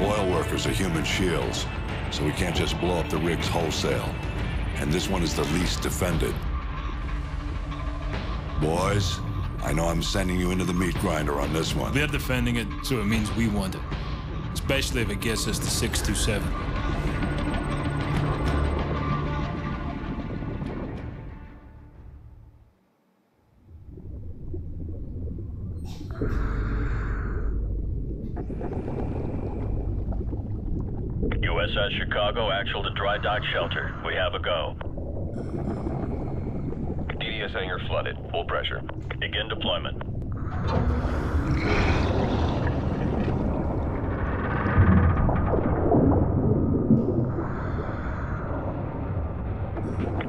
Oil workers are human shields, so we can't just blow up the rigs wholesale. And this one is the least defended. Boys, I know I'm sending you into the meat grinder on this one. They're defending it, so it means we want it. Especially if it gets us to 627. USS Chicago, actual to dry dock shelter. We have a go. DDS hangar flooded. Full pressure. Begin deployment.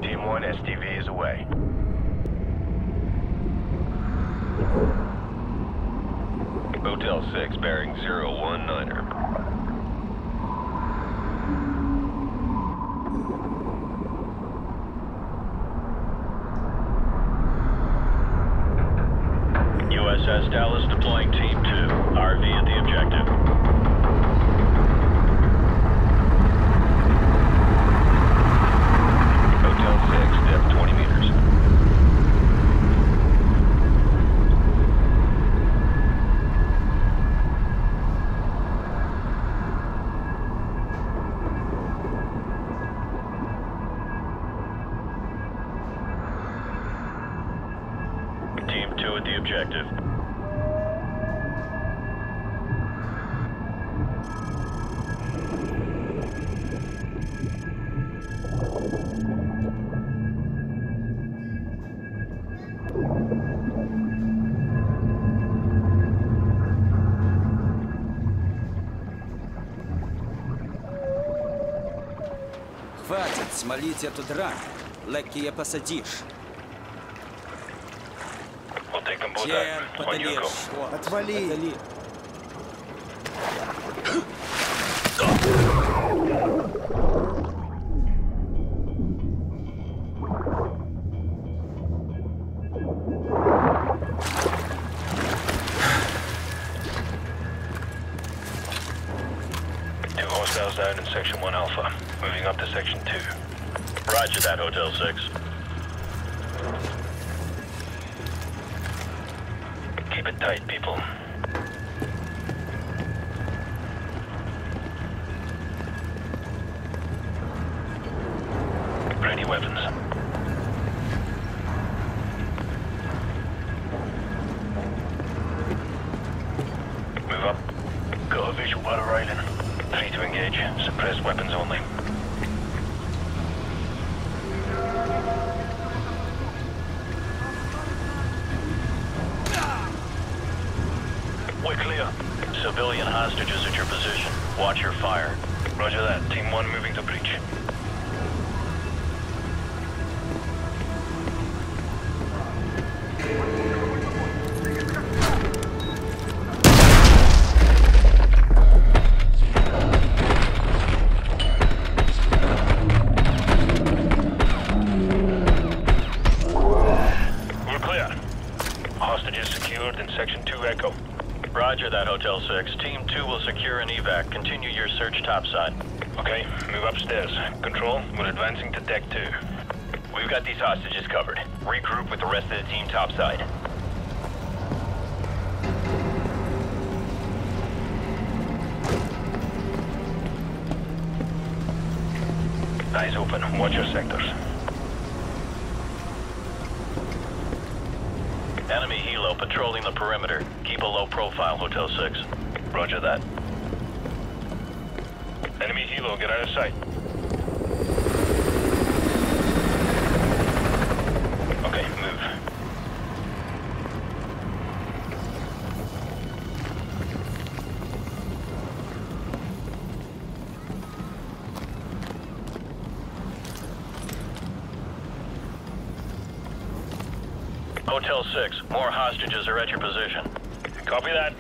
Team 1, SDV is away. Hotel 6, bearing 019er. USS Dallas deploying Team 2. RV at the objective. Hotel 6, depth 20 meters. Смолить эту драку. Лекия посадишь. Где подалишь? Отвали! Отвали. Down in Section 1 Alpha, moving up to Section 2. Roger that, Hotel 6. Keep it tight, people. Hostages at your position. Watch your fire. Roger that. Team 1 moving to breach. Hotel 6. Team 2 will secure an evac. Continue your search topside. Okay, move upstairs. Control, we're advancing to Deck 2. We've got these hostages covered. Regroup with the rest of the team topside. Eyes open. Watch your sectors. Enemy helo patrolling the perimeter. Keep a low profile, Hotel 6. Roger that. Enemy helo, get out of sight. Okay, move. Hotel 6, more hostages are at your position. Copy that.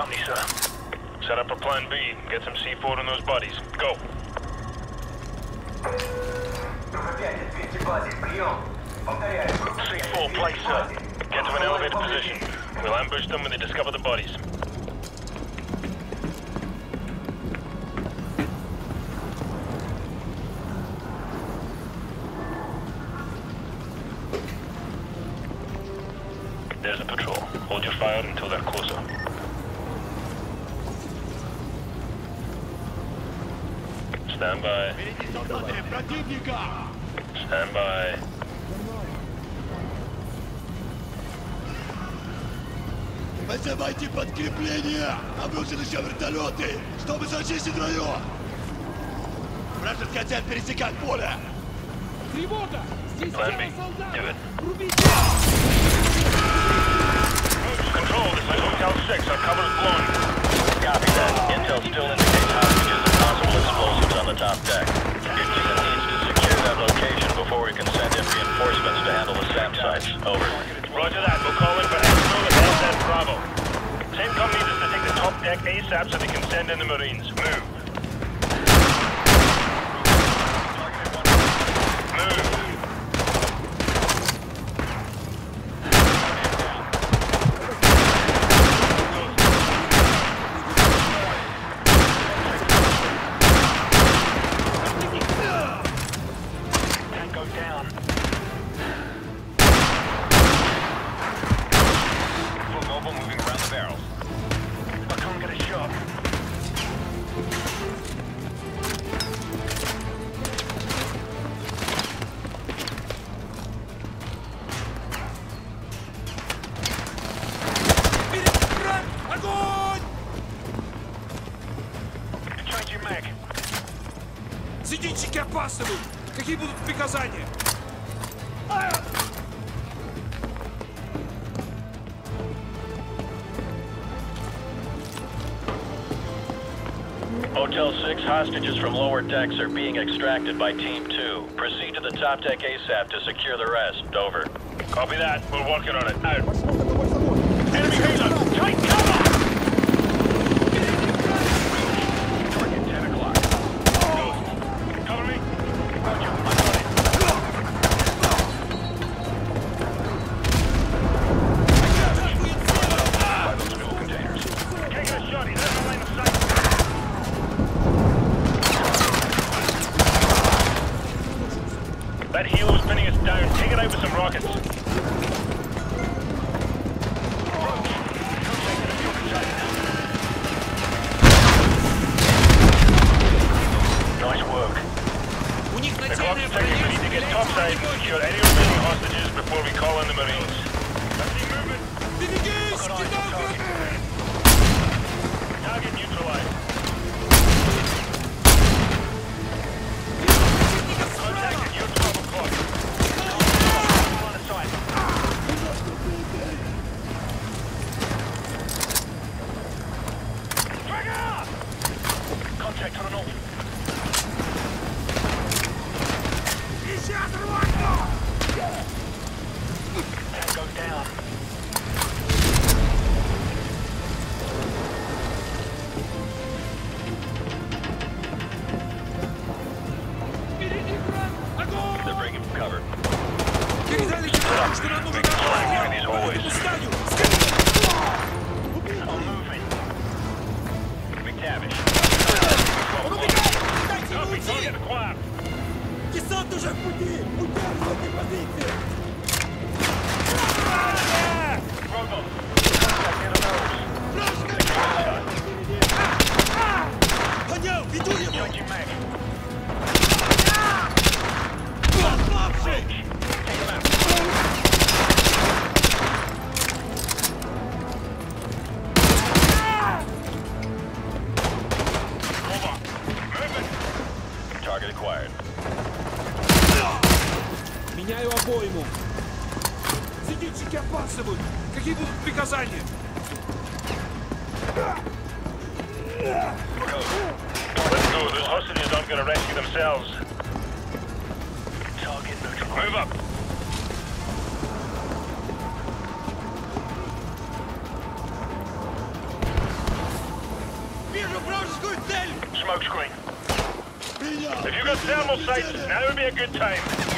company, sir. Set up a plan B. Get some C4 on those bodies. Go. C4, place, sir. Get to an elevated position. We'll ambush them when they discover the bodies. There's a patrol. Hold your fire until they're closer. Stand by. Stand by. Вызывайте подкрепление! Обрушены еще вертолеты, чтобы зачистить район! Вражеский хотят пересекать поле! Тревога! Здесь тело it. Рубите! Control, this is Hotel 6. Our cover is blown. Copy that. Intel still indicates hostages possible explosives on the top deck. Your team needs to secure that location before we can send in reinforcements to handle the SAM sites. Over. Roger that. We'll call in for exfil at LZ Bravo. CENTCOM needs to take the top deck ASAP so they can send in the Marines. Move. Hotel 6 hostages from lower decks are being extracted by Team 2. Proceed to the top deck ASAP to secure the rest. Over. Copy that. We're working on it. Out. Enemy secure any remaining hostages before we call in the Marines. Что нам нужно! I'm moving. McTavish. Он убегает! Дайте ему уйти! Десант уже в пути! Удерживайте позиции! Какие будут приказания? Let's go. Those hostages aren't gonna rescue themselves. Target neutralized. Move up. Вижу вражескую цель! Smoke screen. Меня! If you got thermal sights, now would be a good time.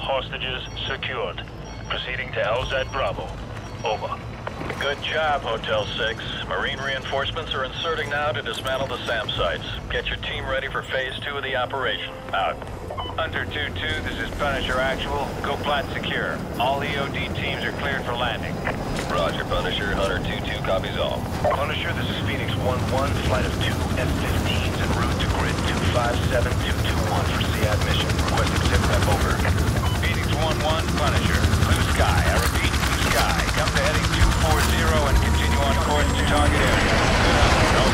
Hostages secured. Proceeding to LZ Bravo. Over. Good job, Hotel 6. Marine reinforcements are inserting now to dismantle the SAM sites. Get your team ready for phase two of the operation. Out. Hunter 2-2, this is Punisher Actual. Go plat secure. All EOD teams are cleared for landing. Roger, Punisher. Hunter 2-2 copies all. Punisher, this is Phoenix 1-1, flight of two F-15s en route to grid 257221 for SEAD mission. Requesting SITREP over. Phoenix 1-1, Punisher. Blue sky, I repeat, blue sky. Come to heading 240 and continue on course to target area. Good hunting, no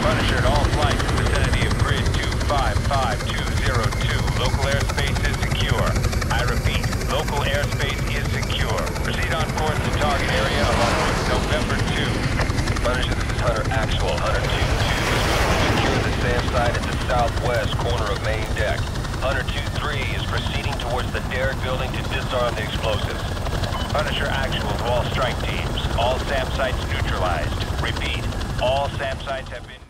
Punisher at all flights in vicinity of grid 255202. Local airspace is secure. I repeat, local airspace is secure. Proceed on course to target area along with November 2. Punisher, this is Hunter Actual. Hunter 2-2 is moving to secure the SAM site at the southwest corner of main deck. Hunter 2-3 is proceeding towards the Derrick building to disarm the explosives. Punisher Actual to all strike teams. All SAM sites neutralized. Repeat, all SAM sites have been...